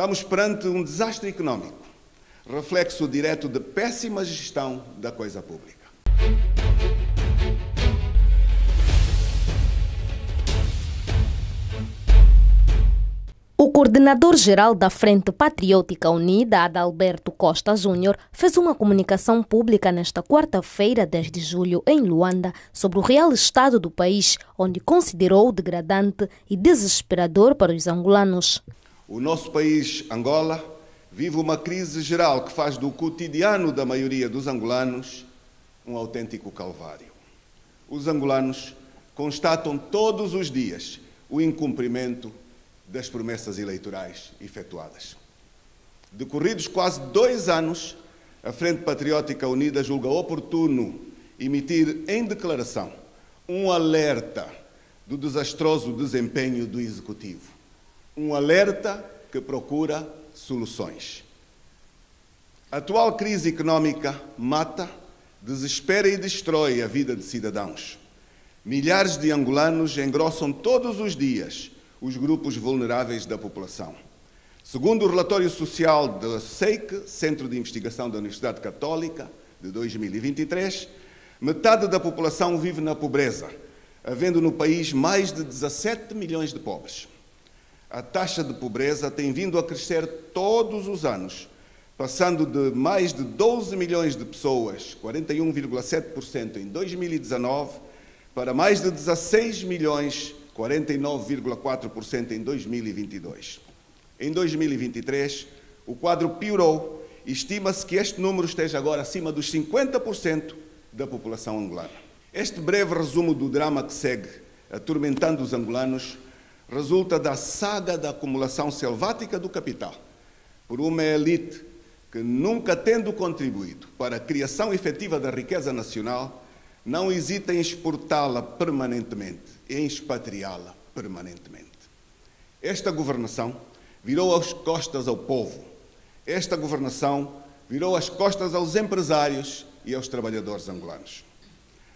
Estamos perante um desastre económico, reflexo direto de péssima gestão da coisa pública. O coordenador-geral da Frente Patriótica Unida, Adalberto Costa Júnior, fez uma comunicação pública nesta quarta-feira, 10 de julho, em Luanda, sobre o real estado do país, onde considerou degradante e desesperador para os angolanos. O nosso país, Angola, vive uma crise geral que faz do cotidiano da maioria dos angolanos um autêntico calvário. Os angolanos constatam todos os dias o incumprimento das promessas eleitorais efetuadas. Decorridos quase dois anos, a Frente Patriótica Unida julga oportuno emitir em declaração um alerta do desastroso desempenho do Executivo. Um alerta que procura soluções. A atual crise económica mata, desespera e destrói a vida de cidadãos. Milhares de angolanos engrossam todos os dias os grupos vulneráveis da população. Segundo o relatório social da SEIC, Centro de Investigação da Universidade Católica, de 2023, metade da população vive na pobreza, havendo no país mais de 17 milhões de pobres. A taxa de pobreza tem vindo a crescer todos os anos, passando de mais de 12 milhões de pessoas, 41,7% em 2019, para mais de 16 milhões 49,4% em 2022. Em 2023, o quadro piorou estima-se que este número esteja agora acima dos 50% da população angolana. Este breve resumo do drama que segue, atormentando os angolanos, resulta da saga da acumulação selvática do capital por uma elite que, nunca tendo contribuído para a criação efetiva da riqueza nacional, não hesita em exportá-la permanentemente, em expatriá-la permanentemente. Esta governação virou as costas ao povo. Esta governação virou as costas aos empresários e aos trabalhadores angolanos.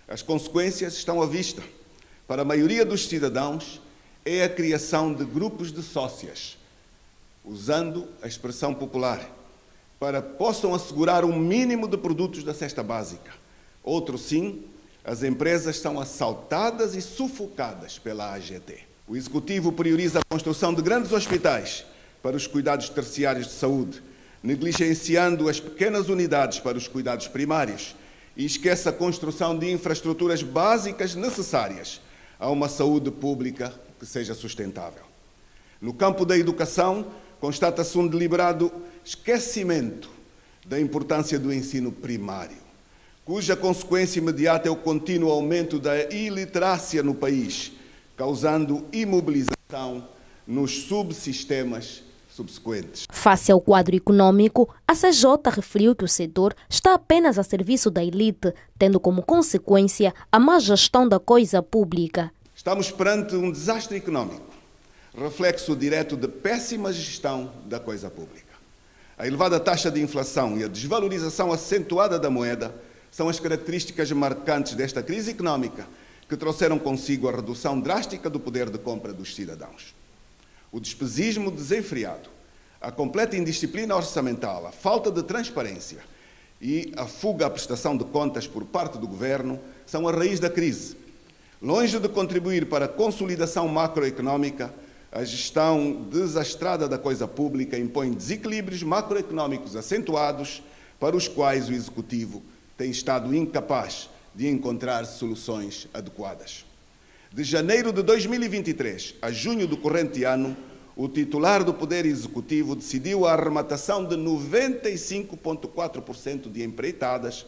As consequências estão à vista. Para a maioria dos cidadãos, é a criação de grupos de sócias, usando a expressão popular, para possam assegurar um mínimo de produtos da cesta básica. Outro sim, as empresas são assaltadas e sufocadas pela AGT. O Executivo prioriza a construção de grandes hospitais para os cuidados terciários de saúde, negligenciando as pequenas unidades para os cuidados primários e esquece a construção de infraestruturas básicas necessárias a uma saúde pública que seja sustentável. No campo da educação, constata-se um deliberado esquecimento da importância do ensino primário, cuja consequência imediata é o contínuo aumento da iliteracia no país, causando imobilização nos subsistemas subsequentes. Face ao quadro econômico, a CJ referiu que o setor está apenas a serviço da elite, tendo como consequência a má gestão da coisa pública. Estamos perante um desastre económico, reflexo direto de péssima gestão da coisa pública. A elevada taxa de inflação e a desvalorização acentuada da moeda são as características marcantes desta crise económica que trouxeram consigo a redução drástica do poder de compra dos cidadãos. O despesismo desenfreado, a completa indisciplina orçamental, a falta de transparência e a fuga à prestação de contas por parte do governo são a raiz da crise. Longe de contribuir para a consolidação macroeconómica, a gestão desastrada da coisa pública impõe desequilíbrios macroeconómicos acentuados para os quais o executivo tem estado incapaz de encontrar soluções adequadas. De janeiro de 2023 a junho do corrente ano, o titular do Poder Executivo decidiu a arrematação de 95,4% de empreitadas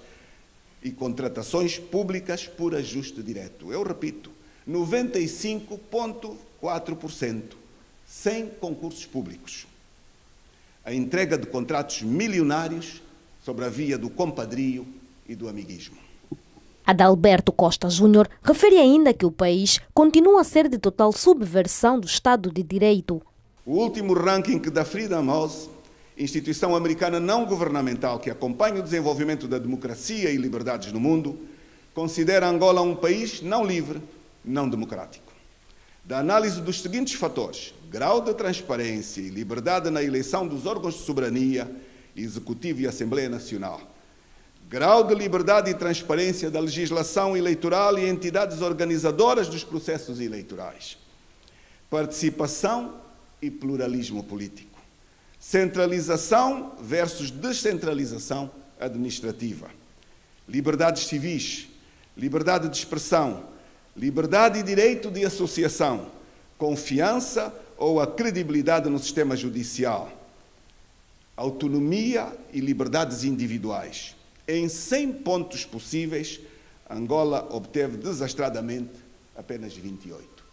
e contratações públicas por ajuste direto. Eu repito, 95,4%, sem concursos públicos. A entrega de contratos milionários sobre a via do compadrio e do amiguismo. Adalberto Costa Júnior refere ainda que o país continua a ser de total subversão do Estado de Direito. O último ranking da Freedom House, instituição americana não governamental que acompanha o desenvolvimento da democracia e liberdades no mundo, considera Angola um país não livre, não democrático. Da análise dos seguintes fatores, grau de transparência e liberdade na eleição dos órgãos de soberania, Executivo e Assembleia Nacional, grau de liberdade e transparência da legislação eleitoral e entidades organizadoras dos processos eleitorais, participação e pluralismo político, centralização versus descentralização administrativa, liberdades civis, liberdade de expressão, liberdade e direito de associação, confiança ou a credibilidade no sistema judicial, autonomia e liberdades individuais. Em 100 pontos possíveis, Angola obteve desastradamente apenas 28.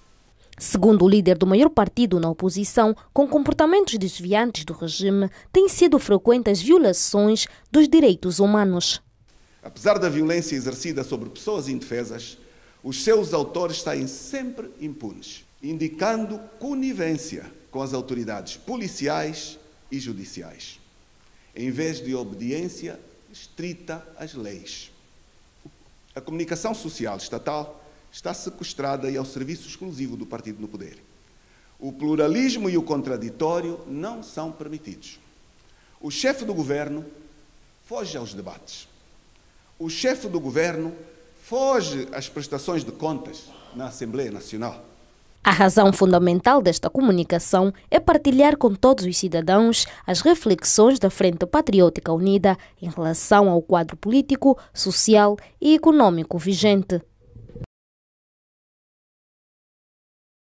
Segundo o líder do maior partido na oposição, com comportamentos desviantes do regime, têm sido frequentes violações dos direitos humanos. Apesar da violência exercida sobre pessoas indefesas, os seus autores saem sempre impunes, indicando conivência com as autoridades policiais e judiciais, em vez de obediência estrita às leis. A comunicação social estatal está sequestrada e ao serviço exclusivo do partido no poder. O pluralismo e o contraditório não são permitidos. O chefe do governo foge aos debates. O chefe do governo foge às prestações de contas na Assembleia Nacional. A razão fundamental desta comunicação é partilhar com todos os cidadãos as reflexões da Frente Patriótica Unida em relação ao quadro político, social e econômico vigente.